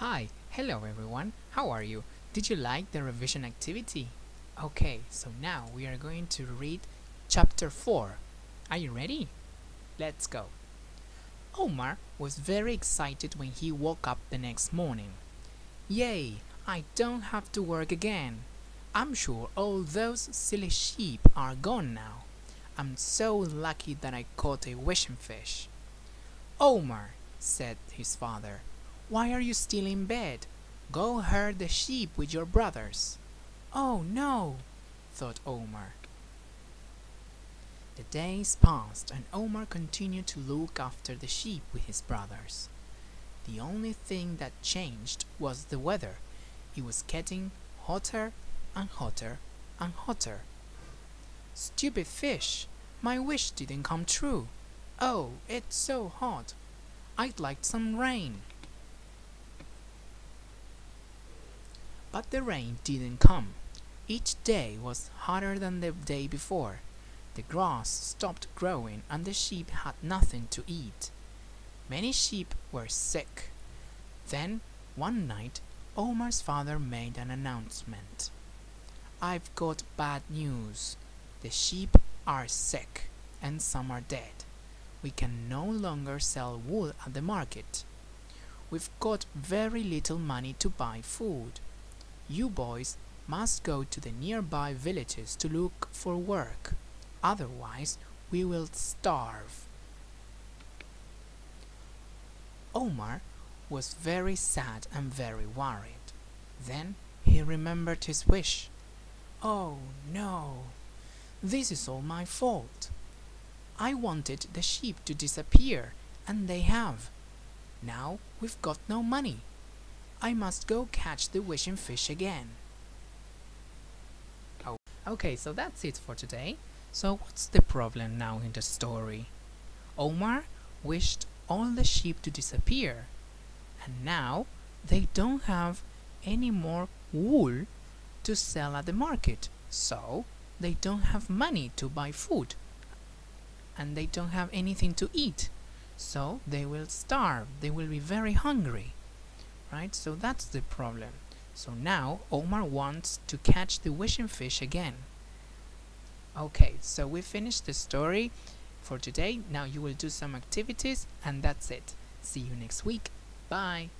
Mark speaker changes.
Speaker 1: Hi, hello everyone, how are you? Did you like the revision activity? Okay, so now we are going to read chapter 4. Are you ready? Let's go. Omar was very excited when he woke up the next morning. Yay, I don't have to work again. I'm sure all those silly sheep are gone now. I'm so lucky that I caught a wishing fish. Omar, said his father, why are you still in bed? Go herd the sheep with your brothers. Oh no, thought Omar. The days passed and Omar continued to look after the sheep with his brothers. The only thing that changed was the weather. It was getting hotter and hotter and hotter. Stupid fish! My wish didn't come true. Oh, it's so hot. I'd like some rain. But the rain didn't come. Each day was hotter than the day before. The grass stopped growing and the sheep had nothing to eat. Many sheep were sick. Then, one night, Omar's father made an announcement. I've got bad news. The sheep are sick and some are dead. We can no longer sell wool at the market. We've got very little money to buy food. You boys must go to the nearby villages to look for work. Otherwise, we will starve. Omar was very sad and very worried. Then he remembered his wish. Oh no, this is all my fault. I wanted the sheep to disappear, and they have. Now we've got no money. I must go catch the wishing fish again. Oh, okay, so that's it for today. So what's the problem now in the story? Omar wished all the sheep to disappear, and now they don't have any more wool to sell at the market, so they don't have money to buy food, and they don't have anything to eat, so they will starve, they will be very hungry right? So that's the problem. So now Omar wants to catch the wishing fish again. Okay, so we finished the story for today. Now you will do some activities and that's it. See you next week. Bye.